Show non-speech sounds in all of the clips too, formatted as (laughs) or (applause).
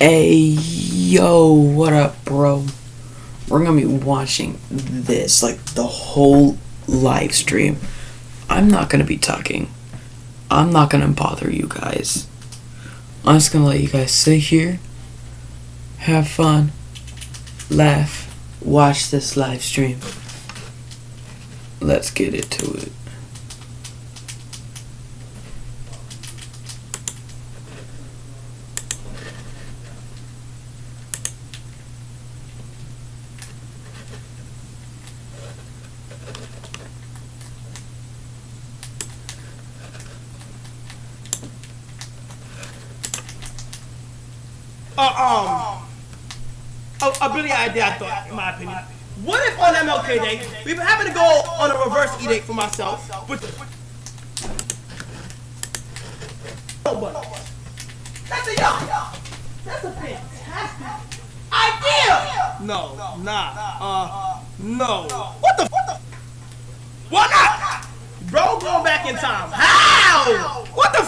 Hey, yo, what up, bro? We're gonna be watching this, like, the whole live stream. I'm not gonna be talking. I'm not gonna bother you guys. I'm just gonna let you guys sit here, have fun, laugh, watch this live stream. Let's get into it. uh, um, a, a brilliant idea, I thought, in my opinion. What MLK Day, we happen to go on a reverse e-date for myself, with, That's a yo, that's a fantastic idea. No, nah, uh, no. What the? What the? Why not? Bro, going back in time. How? What the?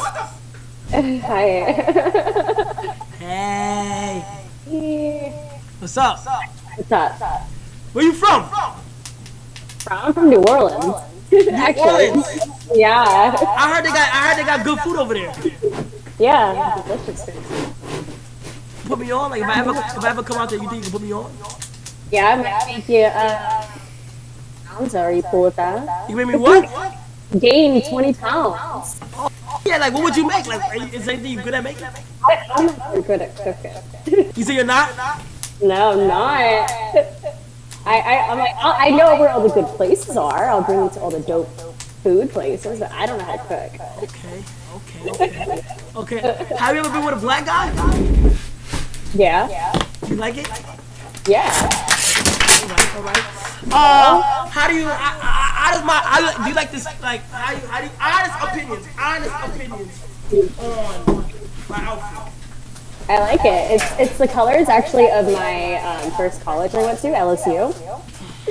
Hi. (laughs) Hey. What's up? What's up? Where you from? I'm from New Orleans. Actually. Orleans? Yeah. I heard they got I heard they got good food over there. Yeah. Food. Put me on, like if I ever if I ever come out there, you think you can put me on? Yeah, I'm gonna make you uh pounds. Are you with that? You make me what? Gain 20 pounds. Yeah, like what would you make? Like are you- is there anything you good at making? I, I'm not good at cooking. You say you're not? no, I'm not. I, I, I'm like, I I know where all the good places are. I'll bring you to all the dope food places, but I don't know how to cook. Okay, okay, okay. Okay. Have you ever been with a black guy? Yeah. Yeah. You like it? Yeah. Alright, alright. Uh, how do you? I, I, how does my? I, do you like this? Like how do you? How do you? Honest opinions. Honest opinions on my outfit. I like it. It's it's the colors actually of my um, first college I went to, LSU.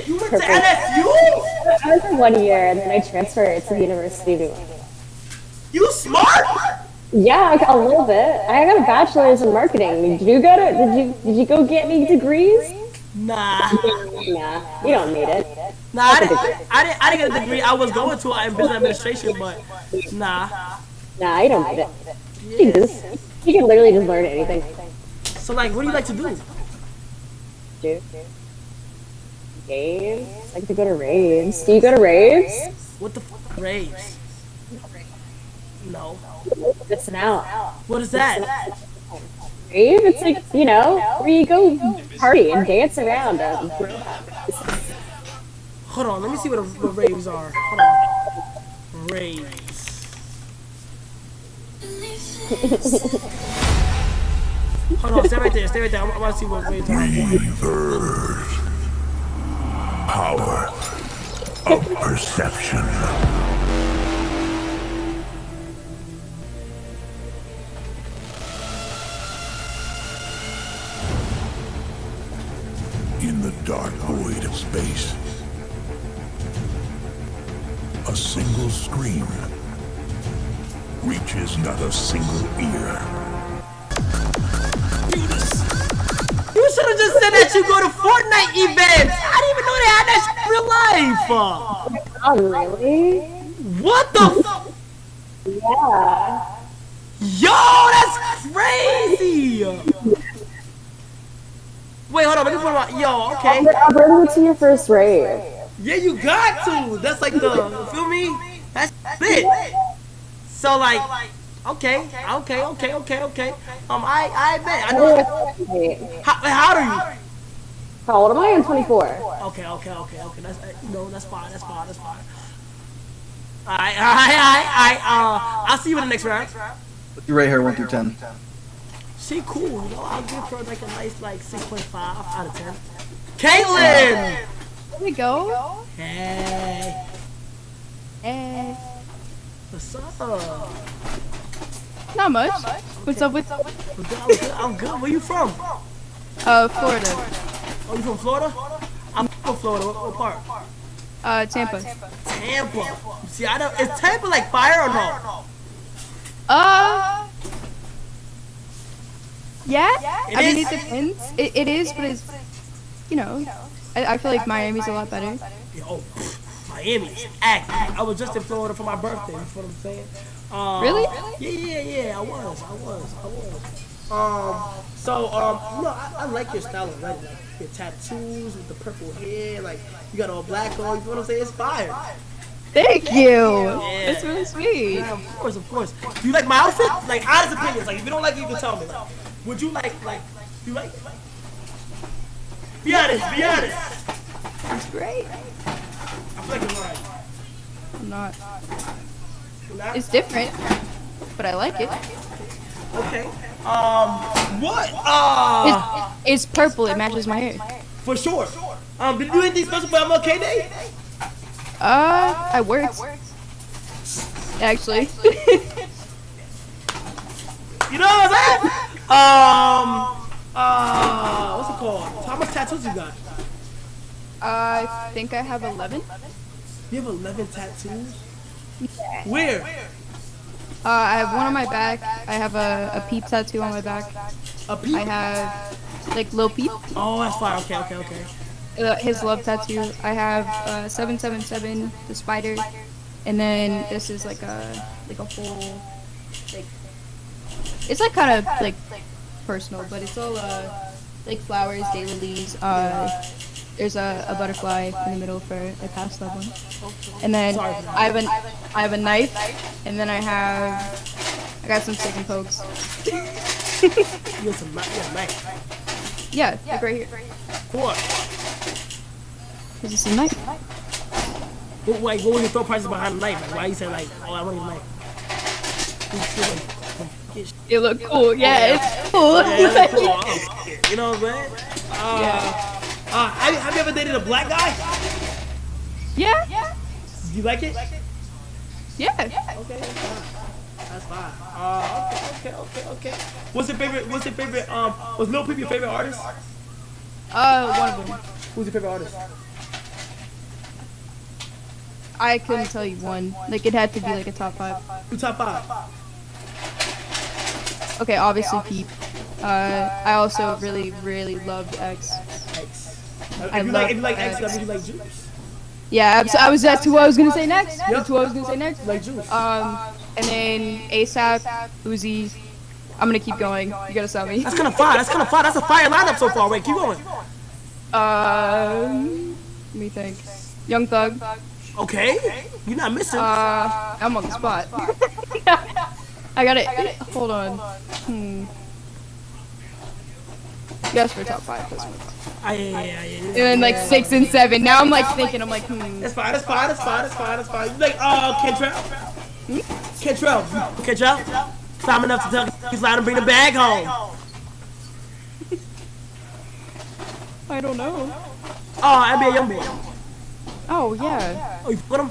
You went to LSU? I was for one year and then I transferred to the University of New England. You smart? Yeah, a little bit. I got a bachelor's in marketing. Did you go to? Did you did you go get any degrees? Nah. Nah, you don't need it. Nah, I didn't, I didn't. I didn't get a degree. I was going to in business administration, but nah. Nah, you don't need it. Just you can literally just learn anything. So like, what do you like to do? Dude. Games. I like to go to raves. Do you go to raves? What the f- raves? No. Listen out. What is that? Rave? It's like, you know, where you go party and dance around. Um, Hold on. Let me see what, a, what raves are. Hold on. Raves. Hold on. Stay right there. Stay right there. I want to see what are. Reavers. Power of perception. In the dark void of space, a single scream reaches not a single ear. You should have just said that you go to Fortnite events. I didn't even know they had that shit in real life. oh, really? What the? F- Yeah. Yo, that's crazy. Wait, hold on. Let me put my. Yo, okay. I'll bring you to your first rave. Yeah, you got to. That's like the. You feel me? That's it. So like, okay, okay, okay, okay, okay. Um, I, I bet. I know. Wait, How, how old are you? How old am I? I'm 24. Okay, okay, okay, okay. That's uh, no, that's fine. That's fine. That's fine. Alright, alright, alright, alright. Uh, I'll see you in the next round. You rate her 1 through 10. She cool. You know, I'll give her like a nice like 6.5 out of 10. Caitlin. There we go. Hey, Hey. What's up? Not much. What's up with I'm good. I'm good. I'm good. Where you from? uh Florida? Oh, you from Florida? I'm from Florida. What, what part? Uh Tampa. Tampa. See, I don't. Is Tampa like fire or no? Uh Yeah, It I mean is? it depends. It, it is, but it's you know, I, I feel like Miami's a lot better. Yeah, oh, Miami, act. I was just in Florida for my birthday. You know what I'm saying? Um, Really? Yeah, yeah, yeah. I was, I was, I was. Um, so um, no, I, I like your style already. Like your tattoos with the purple hair, like you got all black on. You know what I'm saying? It's fire. Thank you. It's really sweet. Yeah, of course, of course. Do you like my outfit? Like honest opinions. Like if you don't like it, you can tell me. Like, would you like like do you like? Be honest. Be honest. It's great. I'm not. It's different, but I like it. Okay. Um, what? Uh, It's, it's purple. It matches my hair. for sure. Um, did you do anything special for MLK Day? Uh, I worked. Actually. (laughs) You know what I'm saying? Um, uh, what's it called? How much tattoos you got? I think I have 11. You have 11 tattoos? Where? Uh, I have one on my back. I have a, a peep tattoo on my back. A peep? I have like Lil Peep, Oh, that's fine. Okay, okay, okay. uh, his love tattoo. I have uh, 777, the spider, and then this is like a like a whole like it's like kind of like personal, but it's all uh like flowers, daily leaves. Uh, there's a, a butterfly in the middle for a past one, and then I have an I have a knife, and then I have I got some stick and pokes. (laughs) You got some, you a knife. Yeah, like right here. What? This is a knife. What, like, what were your thought process behind the knife? Like, why you say like, oh, I want a knife? You feel like- get sh- It look cool. Yeah, it's cool. Yeah, that's cool. (laughs) You know what I'm saying? Uh, uh, have, you ever dated a black guy? yeah. Yeah. You like it? Yeah. Okay, that's fine. That's fine. Uh, okay, okay, okay, okay. What's your favorite? What's your favorite? Um, was Lil Peep your favorite artist? Uh, one of them. Who's your favorite artist? I couldn't tell you one. Like it had to be like a top five. Who top five? Okay, obviously Peep. Uh, I also really, really loved X. X. If I you love like, if you like X, X. that means you like Juice. Yeah, abs- I was. That's who I was gonna say next. That's who I was gonna say next. Like Juice. Um, and then ASAP, Uzi. I'm gonna keep going. You gotta stop me. That's kind of fire. That's kind of fire. That's a fire lineup so far. Wait, keep going. Um, let me think. Young Thug. Okay, you're not missing. Uh, I'm on the spot. (laughs) I got it. Hold on. Hmm. Yes, for top five. This. Ah, yeah, yeah, yeah, yeah. And then like six and seven. Now I'm like thinking. I'm like, hmm. That's fine. That's fine. That's fine. That's fine. That's fine. You like uh Kentrell? Kentrell. Kentrell. Time enough to tell he's allowed to bring the bag home. I don't know. Oh, NBA YoungBoy. Oh yeah. Oh, you put him?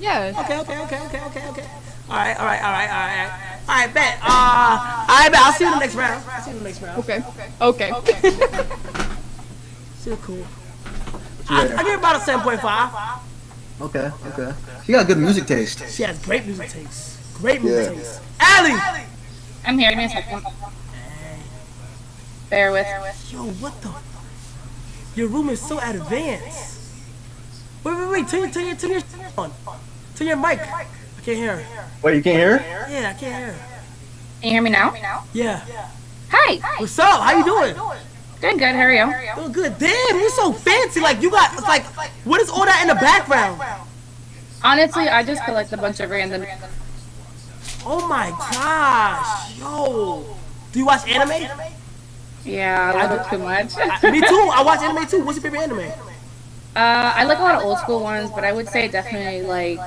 Yeah. Okay, okay, okay, okay, okay, okay. All right, all right, all right, all right. All right, bet. Uh, all right, bet. I'll see you in the next round. I'll see you in the next round. Okay. Okay. (laughs) Still cool. I, I give about a 7.5. Okay, okay. You got good music taste. She has great music taste. Great music Yeah. taste. Allie! I'm here. Give me a second. Bear with. Yo, what the? Your room is so advanced. Wait, wait, wait. Turn your, turn your, turn your on. Turn your mic. I can't hear her. Wait, you can't hear? her? Yeah, I can't hear her. Can you hear me now? Yeah. Hi. What's up? How you doing? Doing good. How are you? Doing good. Damn, you're so fancy. Like, you got, it's like, what is all that in the background? Honestly, I just collect a bunch of random. Oh my gosh. Yo. Do you watch anime? Yeah, a little too much. (laughs) Me too. I watch anime too. What's your favorite anime? Uh, I like a lot of old school ones, but I would say definitely like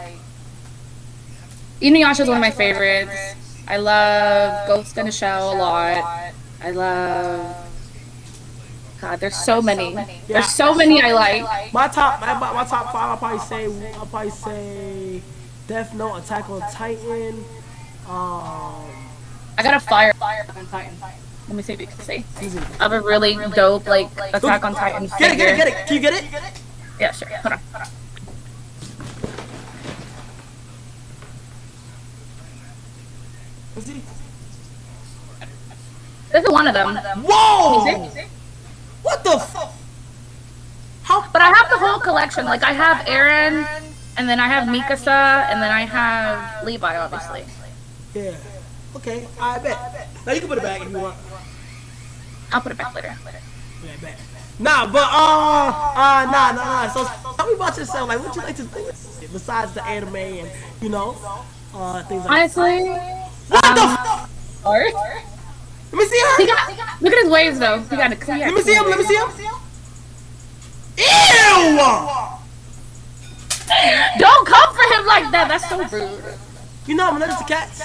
Inuyasha is one of my favorites. I love Ghost in the Shell a lot. I love God. There's so many. There's so many I like. My top, my, my top five. I'll probably say, I'll probably say, Death Note, Attack on Titan. Um, I got a fire on Titan. Let me see if you can see. I have a really dope like Attack on Titan get it, get it, get it. Can you get it? Yeah, sure. Hold on. Let's see. This is one of them. Whoa! What the? F- How? But I have the whole collection. Like I have Eren, and then I have Mikasa, and then I have Levi, obviously. Yeah. Okay, I bet. Now you can put it back if you want. I'll put it back later. Yeah, bet. Nah, but uh, uh, nah, nah, nah. So tell me about yourself. Like, what you like to do besides the anime and you know, uh, things like. That. Honestly, What the? um, F- art. Let me see He her. got. Look at his waves though. He got a clear. Let me see him. Let me see him. Ew! Don't come for him like that. That's so rude. You know I'm allergic to cats.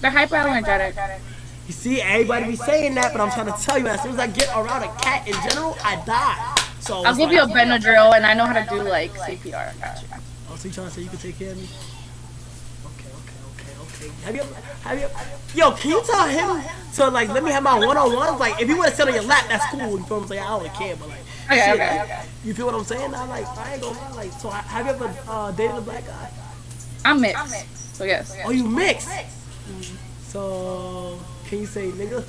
They're hyperallergenic. You see, everybody be saying that, but I'm trying to tell you, as soon as I get around a cat in general, I die. So I'll give like- you a Benadryl, and I know how to do like CPR. I got you. Oh, so you trying to say you can take care of me? Okay, okay, okay, okay. Have you, ever- have you, yo, can you tell him to like let me have my one-on-ones? Like, if you want to sit on your lap, that's cool. You feel what I'm saying? I don't care, but like, Okay, shit, okay, like, okay. you feel what I'm saying? I like, I ain't gonna lie, like, so I, have you ever uh, dated a black guy? I'm mixed. So yes. Oh, you mixed. So, can you say nigga?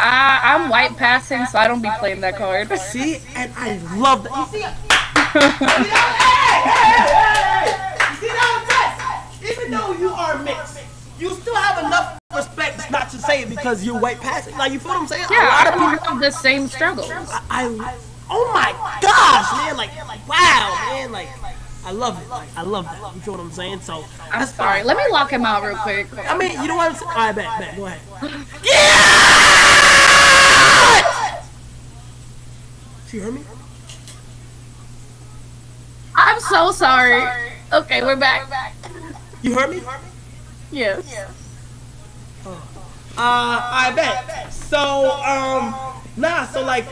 I, I'm white passing, so I don't be playing that card. See, and I love that. You see, that? Even though you are mixed, you still have enough respect not to say it because you're white passing. Like, you feel what I'm saying? Yeah, a lot of people. have the same struggles. I, I, oh my gosh, man! Like, wow, man! Like, I love it. Like, I love that. You feel what I'm saying? So, I'm sorry. Let me lock him out real quick. I mean, you know what I'm saying? All right, bet, bet. Go ahead. (laughs) Yeah! She heard me? I'm so sorry. Okay, we're back. You heard me? Yes. Uh, I bet. So, um, nah. So like,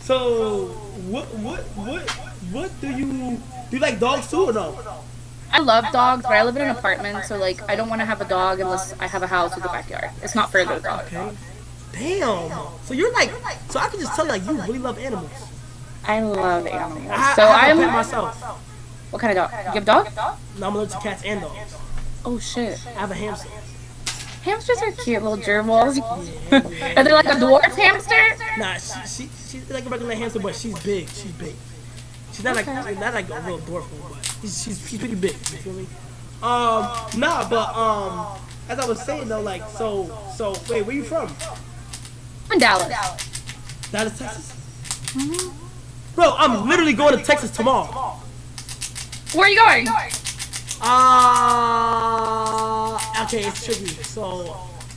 so what, what, what, what do you do? You like dogs too or no? I love dogs, but I live in an apartment, so like I don't want to have a dog unless I have a house with a backyard. It's not fair to the dog. Okay. Damn. So you're like, so I can just tell you, like you really love animals. I love animals. I, So I a pet I'm. myself. What kind of dog? You have dog? No, I'm allergic to cats and dogs. Oh shit. I have a hamster. Hamsters are cute little gerbils. (laughs) are they like a dwarf hamster? Nah, she, she she's like a regular hamster, but she's big. She's big. She's not like not like a real dwarf one, but she's, she's she's pretty big. You feel me? Um, nah, but um, as I was saying though, like so so wait, where you from? I'm in Dallas. Dallas, Texas. Mm -hmm. Bro, I'm literally going to Texas tomorrow. Where are you going? Uh, okay, it's tricky. So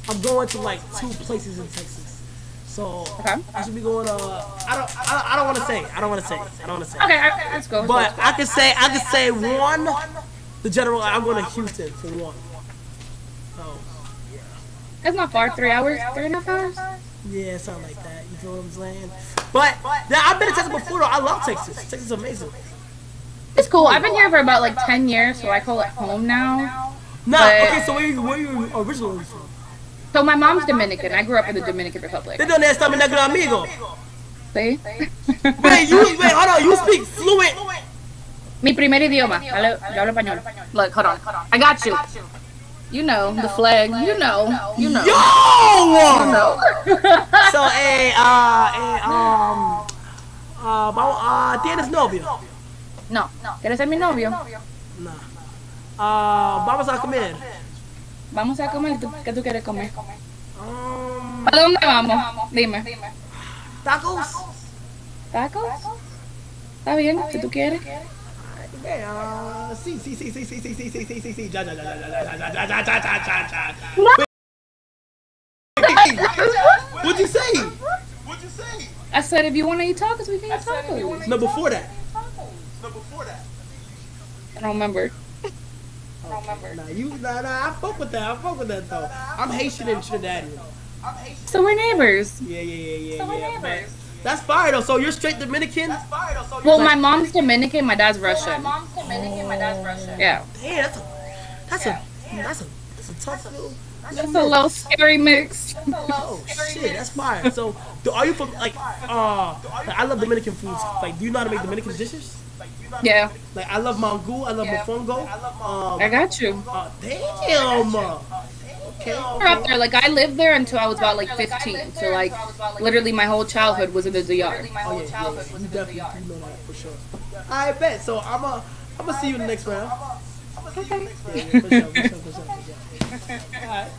I'm going to like two places in Texas. So Okay. I should be going to. I don't. I, I don't want to say. I don't want to say. I don't want to say. Okay, I- let's go. But I can say I can say one. The general. I'm going to Houston for one. Oh It's not far. Three hours. Three and a half hours. yeah, something like that. You feel what I'm saying? But yeah, I've been to Texas before. Though. I love Texas. Texas is amazing. It's cool. I've been here for about like ten years, so I call it home now. Nah. Okay. So where you where you originally from? So my mom's Dominican. I grew up in the Dominican Republic. They done that stuff in that amigo. See? (laughs) Wait, you wait. Hold on. You speak fluent. Mi primer idioma. Hablo, yo hablo español. Look, hold on. I got you. You know the flag. You know. You know. Yo! No. (laughs) So, eh, uh, eh, um, uh, vamos, uh, ¿tienes novio? No. ¿Quieres ser mi novio? Nah. Uh, vamos a comer. Vamos a comer. ¿Tú- ¿Qué tú quieres comer? Um, ¿Para dónde vamos? Dime. tacos? ¿Tacos? Está bien, si tú quieres. Eh, uh, sí, sí, sí, sí, sí, sí, sí, sí, sí, sí, sí, ya, ya, ya, ya, ya, ya, ya, ya, ya, What'd you say? What'd you say? I said if you want to eat tacos, we can eat tacos. No, before that. I don't remember. Nah, you, nah, nah, I fuck with that. I fuck with that though. I'm Haitian and Trinidadian. So we're neighbors. Yeah, yeah, yeah, yeah, yeah. But that's fire though. So you're straight Dominican? That's fire though. So Well, my mom's Dominican, my dad's Russian. My mom's Dominican, my dad's Russian. Yeah. Damn, that's a, that's a, that's a, that's a tough little. That's a little scary mix. Oh shit, that's fire. So, do, are you from like, uh, like, I love Dominican foods. Like, do you know how to make Dominican dishes? Yeah, Like, I love mango, I love mofongo. Um, I got you. uh, damn. Okay, okay. We're up there. Like I lived there until I was about like 15. So like literally my whole childhood was in the DR. Oh yeah, yeah, yeah. You definitely you know that for sure. I bet. So I'm a, I'm gonna see you in the next round. Okay. Yeah, yeah.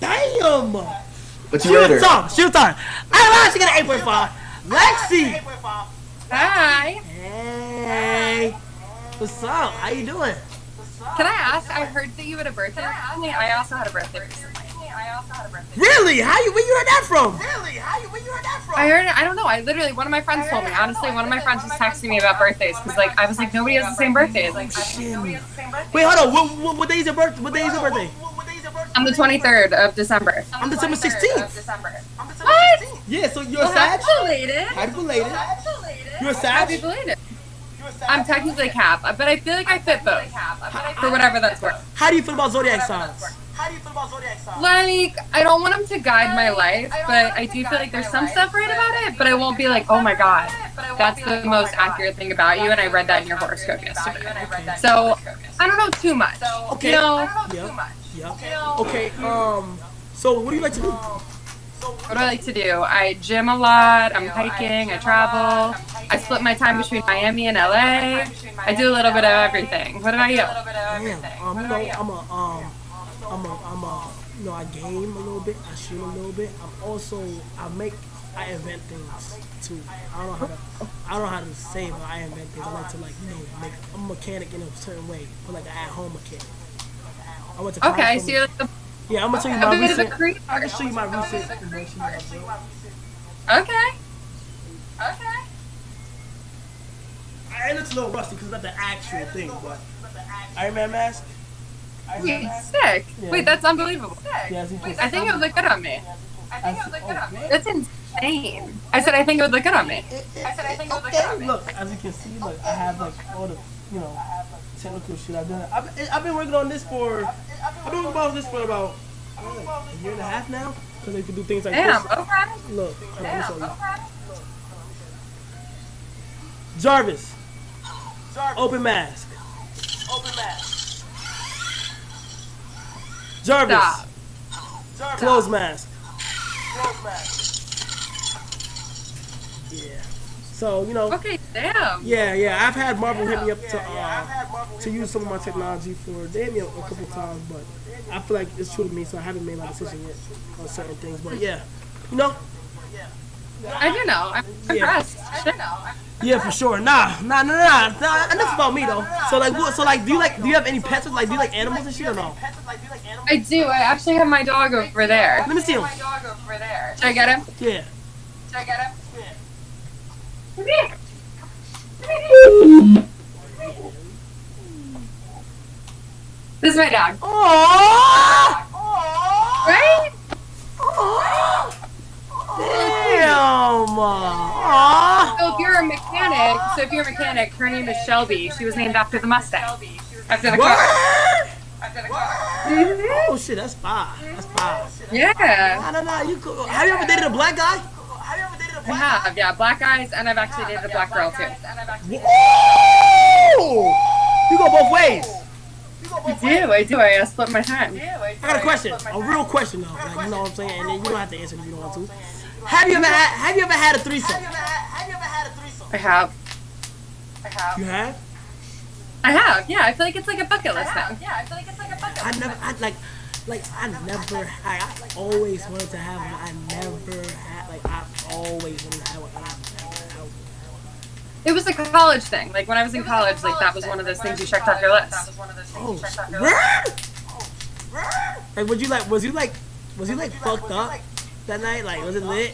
Damn. But you Shoot later. time. Shoot time. I she got an 8.5. Lexi. Hi. Hey. What's up? How you doing? Can I ask? I heard that you had a birthday recently. I also had a birthday recently. Really? How you? Where you heard that from? Really? How you? Where you heard that from? I heard. It I don't know. I literally one of my friends told me. Honestly, one of my friends was texting me about birthdays because like I was like nobody has the same birthday. Like Wait, hold on. What, what, what day is your birthday? What day is your birthday? I'm the 23rd of December. On I'm December 16th. What? Yeah, so you're a well, Sag? happy belated. Happy belated. You're a Happy Sag? belated. I'm technically Cap, but I feel like I fit both. For whatever that's worth. How do you feel about zodiac signs? How do you feel about zodiac signs? Like, I don't want them to guide my life, but I do feel like there's some stuff right about it, but I won't be oh like, oh my god, that's the most accurate thing about you, and I read that in your horoscope yesterday. So, I don't know too much. Okay. You know, Yeah. Yeah. Okay. Um. So what do you like to do? what do I like to do? I gym a lot, I'm hiking, I travel, I split my time between Miami and LA. I do a little bit of everything. What about you? Damn. Um. You know, I'm a um. I'm a I'm a you know I game a little bit. I shoot a little bit. I'm also I make I invent things too. I don't know how to I don't know how to say but I invent things. I like to like you know make I'm a mechanic in a certain way, but like an at home mechanic. I went to college Okay, for- so you're like a, Yeah, I'm gonna tell you a my bit of a recent. creep. I can show you my recent invention. that I built. Okay. Okay. It looks a little rusty because it's not the actual thing, but Iron Man mask. Yeah, sick. Yeah. Wait, that's unbelievable. Yeah, as you can I think it would look good on me. I see- oh, man. That's insane. I said I think it would look good on me. Okay, look, good. Yeah, look, as you can see, look, I have like all the, you know, technical shit I've done. I've, I've been working on this for, I've been on this for about what, a year and a half now, because I can do things like Damn. this. Okay. Look, on, let me show you. Jarvis, open mask. Open mask. Jarvis, Stop. close mask. Yeah. So you know. Okay. Damn. Yeah, yeah. I've had Marvel hit me up to uh, to use some of my technology for they hit me up a couple times, but I feel like it's true to me, so I haven't made my decision yet on certain things. But yeah, you know, I do know. I'm impressed. Shit. yeah, for sure. Nah, nah, nah, nah, nah. Enough about me though. So like, what? So like, do you like? Do you have any pets? Like, do you like animals and shit or no? I do. I actually have my dog over there. Let me see him. Should I get him? Yeah. Come here. This is my dog. Aww. Right? Damn. Aww. So if you're a mechanic, so if you're a mechanic, her name is Shelby. She was named after the Mustang. After the car. What? Oh shit, that's fire. That's fire. Yeah. Nah, nah, nah. You cool. Have you ever dated a black guy? I have, yeah, black eyes, and I've actually dated a black girl too. Whoa! You go both ways. I do, I do. I split my time. I got a question, a real question though. Like you know what I'm saying, and then you don't have to answer if you don't want to. Have you ever had Have you ever had a threesome? I have. I have. You have? I have, yeah. I feel like it's like a bucket list thing. Yeah, I feel like it's like a bucket list. I never. I like. Like I never. I, I always wanted to have one. I never had. Like I always wanted to have and I never had. It was a college thing. Like when I was in college, like that was one of those things you checked off your list. Oh, shit. Like, was you like? Was you like? Was you like fucked up that night? Like, was it lit?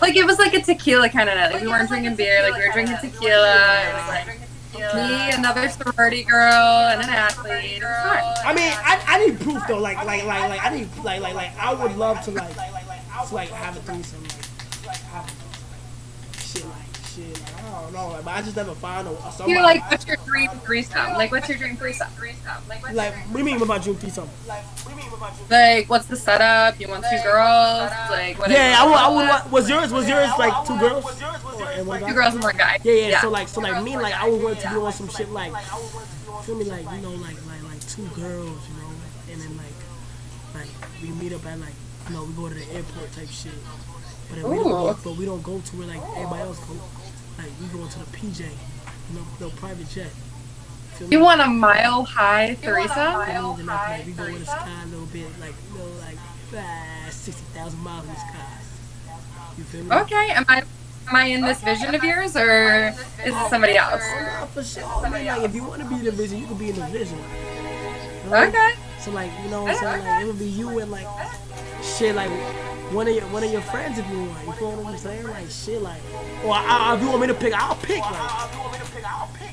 Like it was like a tequila kind of night. Like we weren't drinking beer. Like we were drinking tequila. It was like me, another sorority girl, and an athlete. It was fun. I mean, I, I need proof though. Like, like, like, like, I need, like, like, like, I would love to like, to like have a threesome, like, have shit, like, shit. Like, I don't know, like, but I just never find a, a somebody. You're like, what's your dream threesome? Like, what's your dream threesome? like, what do you mean about dream threesome? Like, what's the setup? You want two girls? Like, what? Yeah, I would, I would. want- Was yours, was yours like two girls? Or- and one guy? Two girls and one guy. Yeah, yeah, So like, so like me, like I would want to be on some shit like, feel me, like you know, like like like two girls, you know, and then like, like we meet up at like, you know, we go to the airport type shit. But then we don't go, but we don't go to where like everybody else go. Like we go into the PJ, you know, the private jet. Feel You me? want a mile high threesome? Feel me? Then we go in the sky a little bit, like you know, like ah, sixty thousand miles in the sky. You feel me? Okay, am I am I in this vision of yours or is it somebody else? Nah, for sure. I mean, like, if you want to be in the vision, you can be in the vision. You know? Okay. So like, you know what I'm saying? Like, it would be you and like, shit, like one of your one of your friends if you want. You feel what I'm saying? Like shit, like, or I, I, if you want me to pick, I'll pick. Like,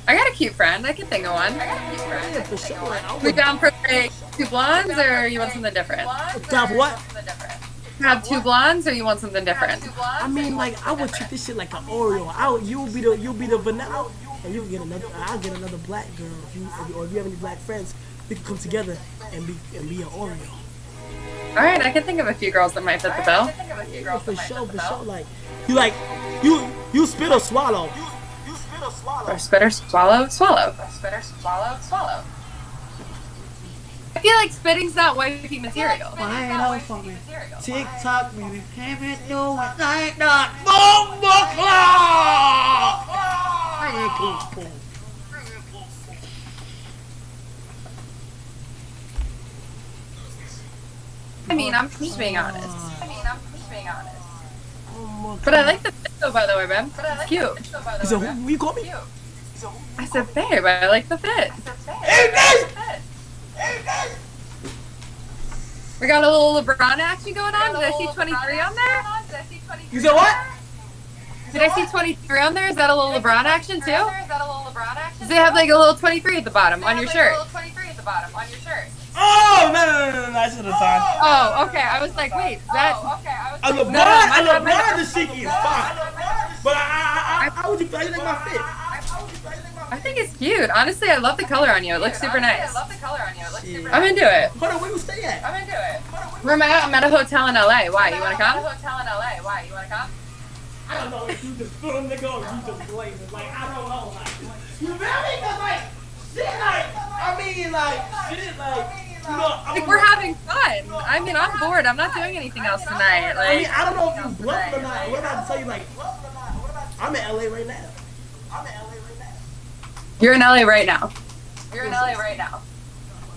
I got a cute friend. I can think of one. yeah, for sure. Like, I We would down for like, two blondes or you want something different? down what? Have two blondes or you want something different? I mean, like, I would treat this shit like an Oreo. I would, you'll be the you'll be the vanilla, and you'll get another. I'll get another black girl. If you, if you or if you have any black friends, we can come together and be and be an Oreo. All right, I can think of a few girls that might fit the bill. Yeah, for sure, for sure. Like, you like, you you spit or swallow. Or spitter, swallow, swallow. Spitter, swallow, swallow. I feel like spitting's not wifey material. Find out for me. Tick tock, baby. Have it do it like that. Bomba clock. I mean, I'm just being honest. I mean, I'm just being honest. But I like the fit though, by the way, babe. It's cute. He said, who, who you call me? I said, babe, I like the fit. We got a little LeBron action going on. Did I see 23 on there? You said what? Did I see 23 on there? Is that a little LeBron action too? Does it have like a little 23 at the bottom on your shirt? Oh, no, no, no, no, no, that's at the time. Oh, okay. I was like, wait, is that? A LeBron, No, my a bad, my LeBron bad. the Shiki is fine. But I, I, I, how would you feel? You like my fit? I think it's cute. Honestly, I love the color on you. It looks super nice. Shit. I'm into it. Hold on, where you stay at? Where am I at? I'm at a hotel in LA. Why? You wanna come? I don't know if you just put them nigga or you just blazing. Like, I don't know. Like, you feel me? Cause like, shit, like, I mean, like, shit, like, you know, I'm Like we're having fun. I mean, I'm bored. I'm not doing anything else tonight. I mean, I don't know if you bluffing or not. What about to tell you, like, I'm in LA right now. I'm in LA right now. you're in LA right now. You're in LA right now.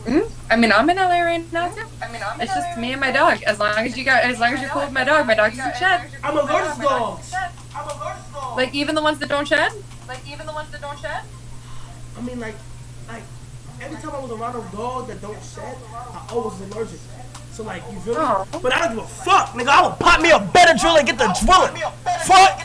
hmm I mean, I'm in LA right now too. I mean, I'm it's just me and my dog. As long as you got, as long as you're cool with my dog, my dog doesn't shed. I'm allergic to dogs. Like even the ones that don't shed. Like even the ones that don't shed. I mean, like, like, every time I was around a dog that don't shed, I always was allergic. So, like, you feel me? Aw. But I don't give a fuck, nigga. I will pop me a Benadryl and get the drilling. Fuck.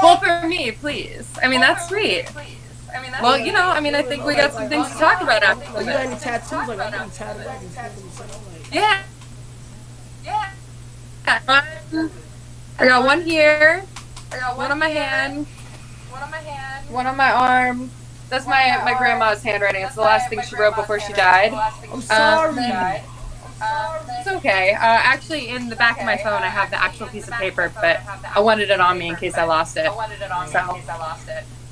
Well, for me, please. I mean, that's sweet. I mean, Well, you know, I mean, I think we got some things to talk about after Like, you got any tattoos? Like, I got tatted up and stuff. and stuff, Like, Yeah. Yeah. One- I got one here. I got one on my hand. One on my hand. One on my arm. That's my my grandma's handwriting. It's the last thing she wrote before she died. I'm sorry. It's okay. Uh, actually, in the back of my phone, I have the actual piece of paper, but I wanted it on me in case I lost it. So.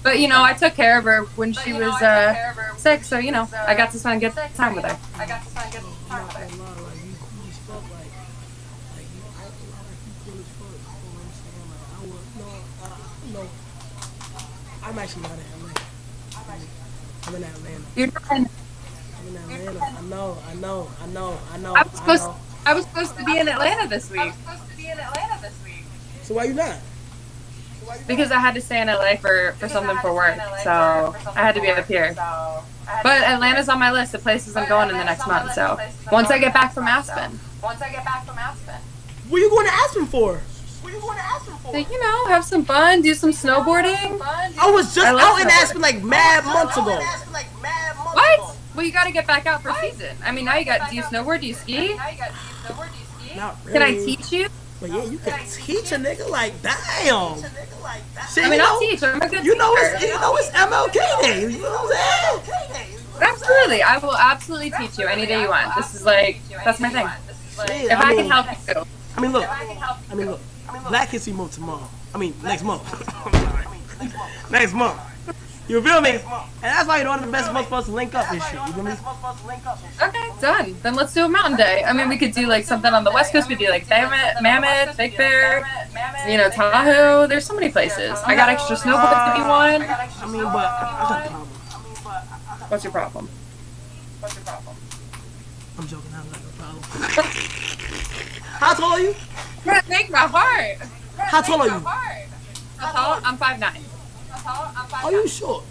But you know, I took care of her when she was uh, sick, so you know, I got to spend good time with her. I got gonna spend like, you cool as fuck. Like, like, you act a lot like you cool as fuck. You know what I'm actually not I would, no, uh, no. I'm actually not in LA. I'm in Atlanta. You're trying. I'm in Atlanta. I know, I know, I know, I know. I was I supposed. know. I was supposed to be in Atlanta this week So why you not? because I had to stay in LA for for something for work, so I had to be up here. But Atlanta's on my list of places I'm going in the next month. So once I get back from Aspen, Once I get back from Aspen. What are you going to Aspen for? So, you know, have some fun, do some snowboarding. I was just I out in. Aspen like mad months ago. What? Well, you got to get back out for season. I mean, now you got. Do you snowboard? Do you ski? Not really. Can I teach you? But yeah, you can teach a nigga like damn. Shit, I mean, you I'll teach. I'm a good You know teacher. it's you know it's MLK Day. You know what I'm saying? Absolutely, I will absolutely teach you any day you want. This is like that's my thing. If I can help you, I mean, look. I mean, look. Black History Month tomorrow. I mean, next month. I'm (laughs) sorry. next month. You feel me? And that's why you know one of the best months for us to link up and shit. You feel me? Okay, done. Then let's do a mountain day. I mean, we could do like something on the west coast. We do like Mammoth, Mammoth, Big Bear, you know, Tahoe. There's so many places. I got extra snowboards if you uh, want. I mean, but I got a problem. What's your problem? I'm joking. I don't got no problem. How tall are you? Yeah, break my heart. How tall are you? How tall? I'm five nine. Are you short?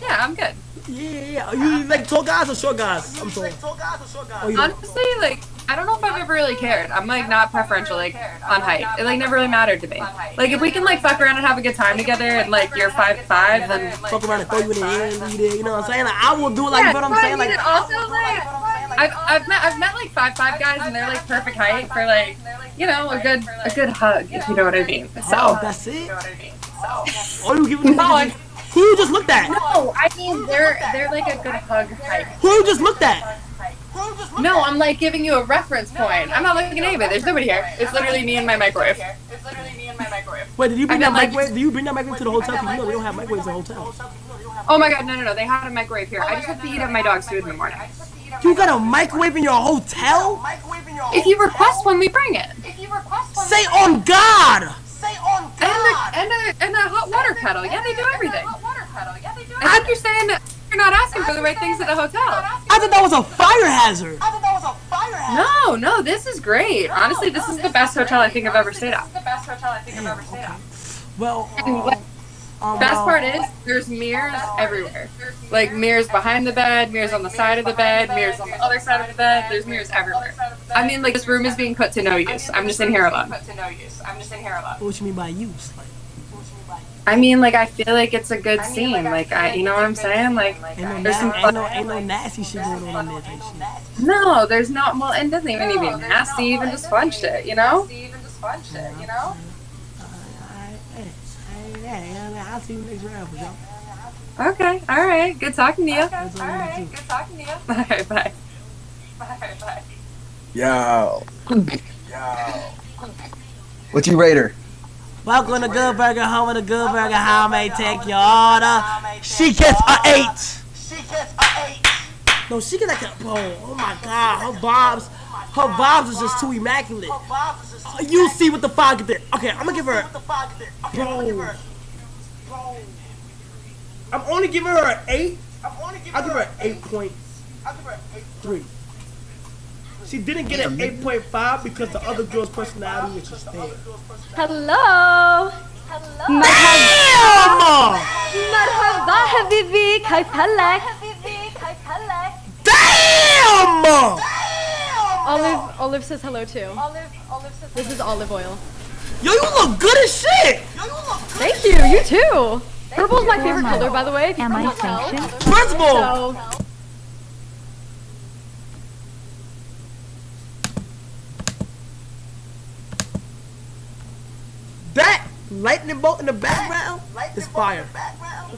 Yeah, I'm good. Yeah, yeah, yeah. Are you like tall guys or short guys? I'm tall. Are you Honestly, like, I don't know if I've ever really cared. I'm like not preferential, like on height. It like never really mattered to me. Like if we can like fuck around and have a good time together, and like you're five five, then fuck around and throw you in the air and eat it? You know what I'm saying? Like, I will do it like, yeah, you know what I'm saying? Like, also like I've, I've met I've met like five five guys, and they're like perfect height for like you know a good a good hug, if you know what I mean. So oh, that's it. Or oh, you giving me? No, Who you just looked at? No, I mean they're they're like a good hug height. Who you just looked at? No, I'm like giving you a reference point. I'm not looking at anybody. There's nobody here. It's literally me and my microwave. Wait, did you bring I that mean, microwave? Did you bring that microwave to the hotel? 'Cause you know we don't have microwaves in the hotel. Oh my god, no, no, no. They had a microwave here. I just have to eat up my dog's food in the morning. You got a microwave in your hotel? If you request one, we bring it. Say on God! And a, and a, and a hot water kettle. Yeah, they do everything. I think you're saying that you're not asking for the right things at the hotel. I thought that was a fire hazard. No, no, this is great. Honestly, this is the best hotel I think I've ever stayed at. Well, And what- um, Best part is there's mirrors everywhere. Like mirrors behind the bed, mirrors on the side of the bed, mirrors on the other side of the bed. There's mirrors everywhere. I mean, like this room is being put to no use. I'm just in here alone. Put to no use. I'm just in here alone. What you mean by use? Like, I mean, like I feel like it's a good scene. Like I, you know what I'm saying? Like ain't no, there's some ain't no, ain't no nasty shit going on in there type shit. no, there's not. Well, it doesn't even need to be nasty. Even just fun shit, you know? Hey, hey, I'll see you next round for sure. Okay, all right. Good talking to you. That's all I'm gonna do. All right, bye. Yo. Yo. What you rate her? Welcome to Good Burger, home of the Good Burger. How may take your order? She gets a eight. No, she gets like a bro. Oh my god, her bobs, oh her bobs is just too immaculate. You see what the fuck did? Okay, I'm gonna give her. Bro, I'm only giving her an eight. I'll give her an eight point three. She didn't get an eight point five because the other girl's personality was just there. Hello. Damn! مرحبا حبيبي كيف حالك؟ Damn! Olive Olive says hello too. This is olive oil. Yo, you look good as shit. Yo, you look good Thank you. You too. Purple's my favorite color, by the way. If you Am I couldn't sanctioned? First of all, that lightning bolt in the background is fire.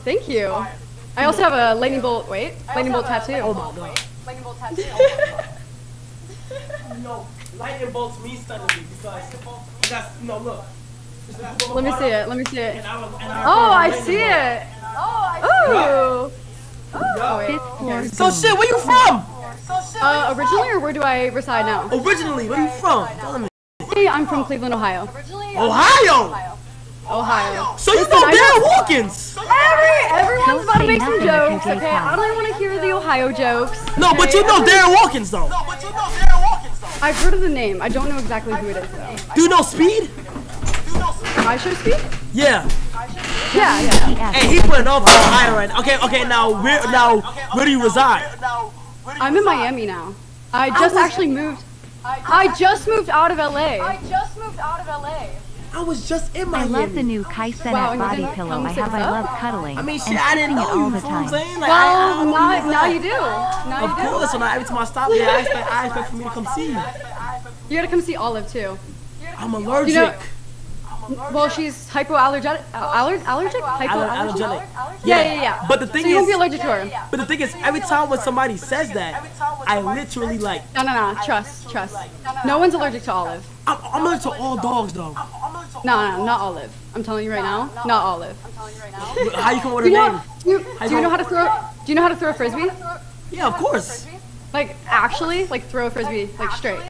thank you. I also have a lightning bolt. Wait, lightning bolt tattoo. Oh my god. You know, lightning bolts mean something me because that's no look. It's the Google Let me see it. Let me see it. and I was- and I Oh, I see bolt. it. Oh. Oh, wait. Fifth floor. Okay. So shit, where you from? Uh, originally, or where do I reside now? Originally, where you from? Tell me. Hey, I'm from Cleveland, Ohio. Ohio. Ohio. So you Listen, know I Darren know- Every, everyone's about to make some jokes, okay? I don't even want to hear the Ohio jokes. No, but you know Darren Watkins though. I've heard of the name. I don't know exactly who it is, though. Do you know Speed? I should speak? Yeah. Yeah, yeah. Hey, he putting off on Ohio right now. Okay, okay. Now where? Now where do you reside? I'm in Miami now. I just actually moved. I just moved out of L. A. I just moved out of LA. I was just in my. I love the new Kai Cenat Wow, body pillow I have. I love cuddling. I mean, and shit, I didn't kissing know it you. all You the what I'm time. saying? Like, Well, I, now, now you do. Now Of you do. course, so now every time I stop there, I expect, I expect for me to come see you. You gotta come see Olive too. I'm allergic. You know- Well, she's hypoallergenic. Uh, aller- allergic? Aller- Hypoallergenic? allergenic. Yeah, yeah, yeah. But the thing so you is, won't be allergic to her. but the thing is, every time when somebody says that, I literally like, No, no, no. Trust, trust. No one's allergic to Olive. I'm, I'm allergic to all dogs though. No, no, not Olive. I'm telling you right now, not Olive. How you come up with Do her you know? name? Do you, How do you know how to come- throw? Do you know how to throw a frisbee? Yeah, of course. Like actually, like throw a frisbee like straight.